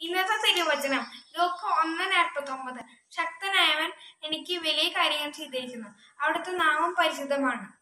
ഇന്നത്തെ തിരുവചനം ലോക്ക് ഒന്ന് നാൽപ്പത്തൊമ്പത് ശക്തനായവൻ എനിക്ക് വലിയ കാര്യങ്ങൾ ചെയ്തിരിക്കുന്നു. അവിടുത്തെ നാമം പരിശുദ്ധമാണ്.